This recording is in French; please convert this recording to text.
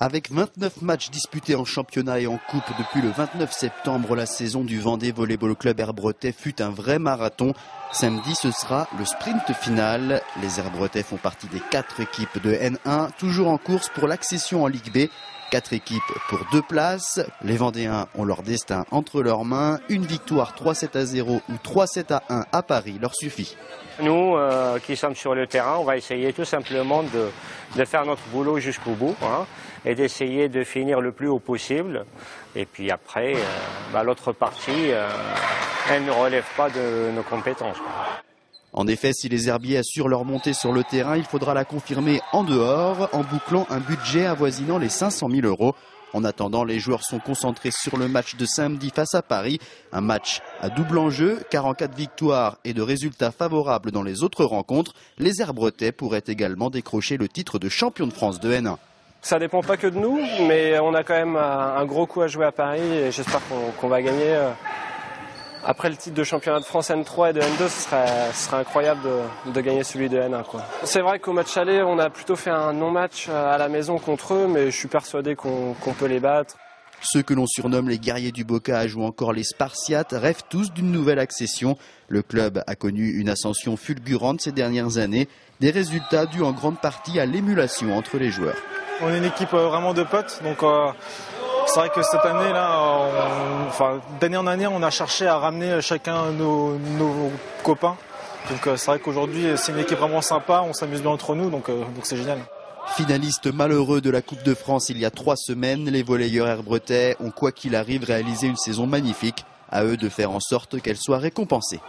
Avec 29 matchs disputés en championnat et en coupe depuis le 29 septembre, la saison du Vendée Volleyball Club Herbretais fut un vrai marathon. Samedi, ce sera le sprint final. Les Herbretais font partie des quatre équipes de N1, toujours en course pour l'accession en Ligue B. Quatre équipes pour deux places. Les Vendéens ont leur destin entre leurs mains. Une victoire 3-7 à 0 ou 3-7 à 1 à Paris leur suffit. Nous euh, qui sommes sur le terrain, on va essayer tout simplement de, faire notre boulot jusqu'au bout hein, et d'essayer de finir le plus haut possible. Et puis après, euh, bah, l'autre partie, euh, elle ne relève pas de nos compétences. En effet, si les herbiers assurent leur montée sur le terrain, il faudra la confirmer en dehors, en bouclant un budget avoisinant les 500 000 euros. En attendant, les joueurs sont concentrés sur le match de samedi face à Paris. Un match à double enjeu, car en cas de victoire et de résultats favorables dans les autres rencontres, les Herbretais pourraient également décrocher le titre de champion de France de N1. Ça dépend pas que de nous, mais on a quand même un gros coup à jouer à Paris et j'espère qu'on va gagner. Après le titre de championnat de France N3 et de N2, ce serait, incroyable de, gagner celui de N1. C'est vrai qu'au match aller, on a plutôt fait un non-match euh, à la maison contre eux, mais je suis persuadé qu'on peut les battre. Ceux que l'on surnomme les guerriers du bocage ou encore les Spartiates rêvent tous d'une nouvelle accession. Le club a connu une ascension fulgurante ces dernières années, des résultats dus en grande partie à l'émulation entre les joueurs. On est une équipe euh, vraiment de potes, donc euh, c'est vrai que cette année là, enfin d'année en année, on a cherché à ramener chacun nos, copains. Donc euh, c'est vrai qu'aujourd'hui c'est une équipe vraiment sympa, on s'amuse bien entre nous, donc donc c'est génial. Finaliste malheureux de la Coupe de France il y a trois semaines, les volleyeurs herbretais ont quoi qu'il arrive réalisé une saison magnifique. À eux de faire en sorte qu'elle soit récompensée.